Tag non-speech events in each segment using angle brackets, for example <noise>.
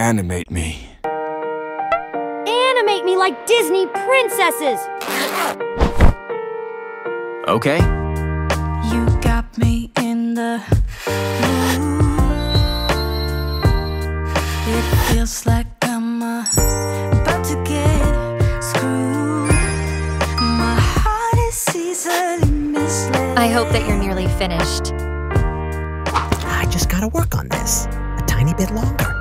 Animate me. Animate me like Disney princesses! Okay. You got me in the mood. It feels like I'm uh, about to get screwed. My heart is easily misled. I hope that you're nearly finished. I just gotta work on this a tiny bit longer.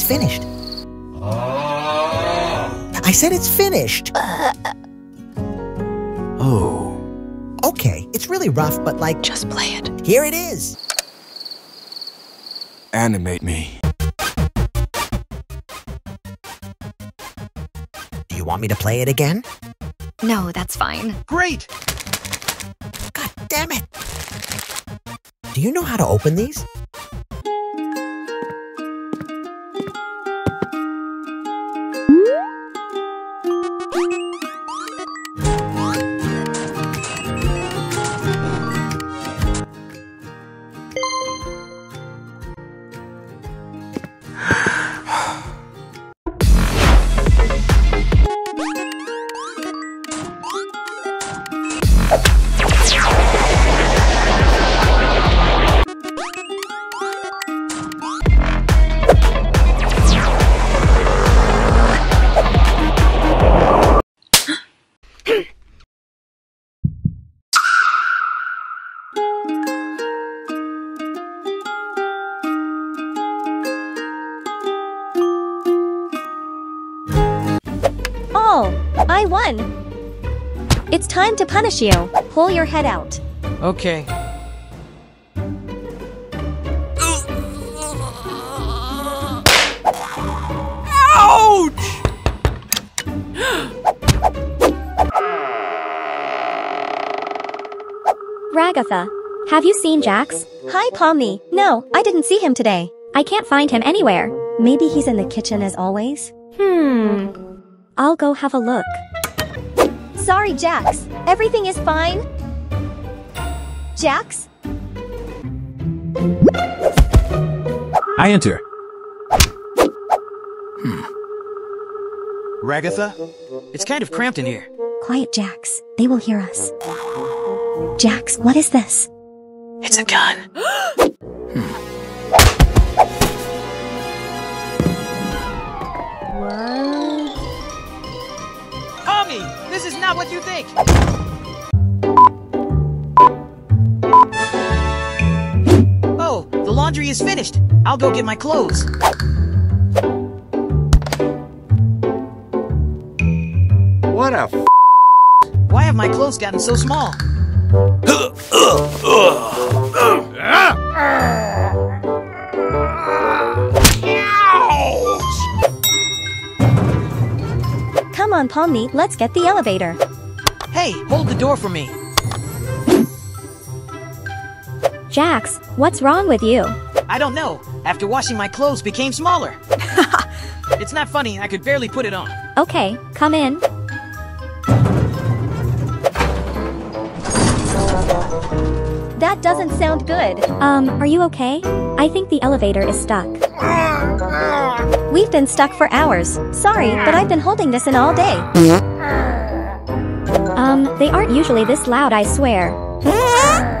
It's finished. I said it's finished. <laughs> Oh. Okay, it's really rough, but like, Just play it. here it is. Animate me. Do you want me to play it again? No, that's fine. Great! God damn it! Do you know how to open these? I won! It's time to punish you. Pull your head out. Okay. Ouch! Ragatha, have you seen Jax? Hi, Pomni. No, I didn't see him today. I can't find him anywhere. Maybe he's in the kitchen as always? Hmm. I'll go have a look. Sorry, Jax. Everything is fine? Jax? I enter. Hmm. Ragatha? It's kind of cramped in here. Quiet, Jax. They will hear us. Jax, what is this? It's a gun. What? <gasps> Hmm. This is not what you think. Oh, the laundry is finished. I'll go get my clothes. What a f- Why have my clothes gotten so small? <clears throat> on, Pomni, let's get the elevator. Hey, hold the door for me. Jax, what's wrong with you? I don't know. After washing my clothes became smaller. <laughs> it's not funny. I could barely put it on. Okay, come in. That doesn't sound good. Um, are you okay? I think the elevator is stuck. We've been stuck for hours. Sorry, but I've been holding this in all day. Um, they aren't usually this loud, I swear. <laughs>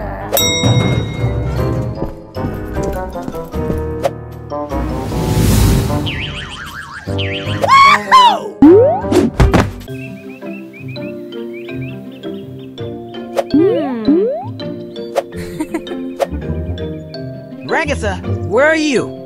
Ragatha, where are you?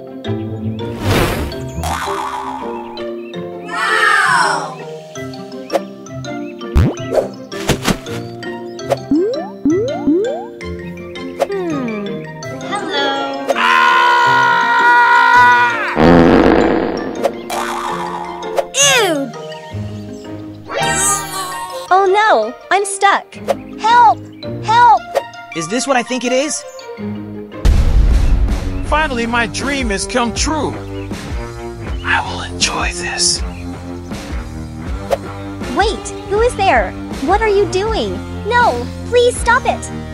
Oh no, I'm stuck. Help! Help! Is this what I think it is? Finally, my dream has come true. I will enjoy this. Wait, who is there? What are you doing? No, please stop it.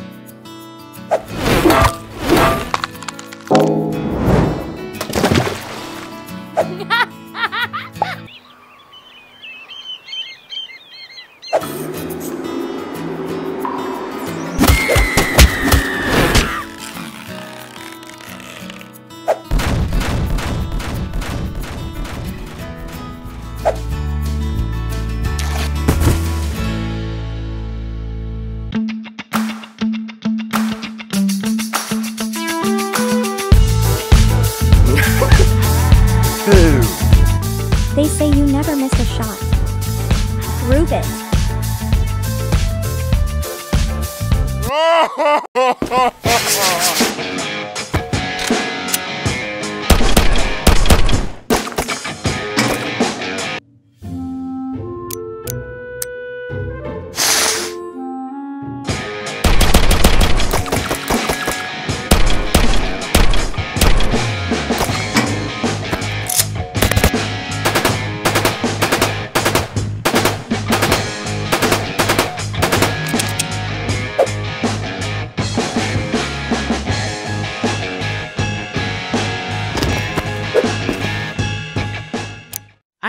it.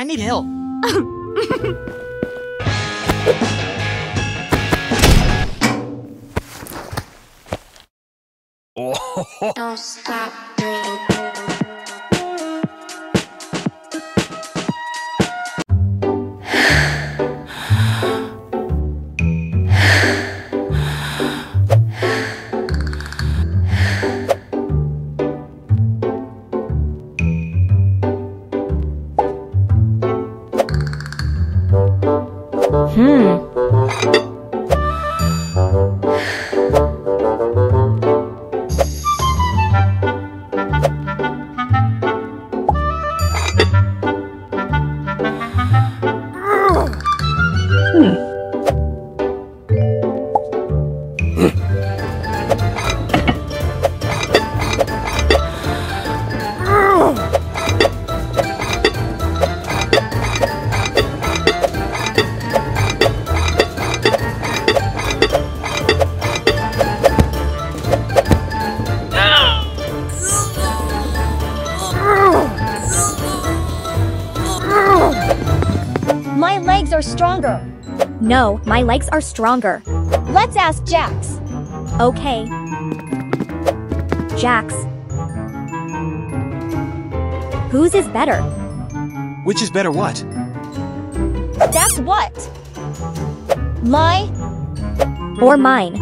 I need help. <laughs> Don't stop dreaming. Are stronger. No, my legs are stronger. Let's ask Jax. Okay. Jax. Whose is better? Which is better what? That's what? My or mine.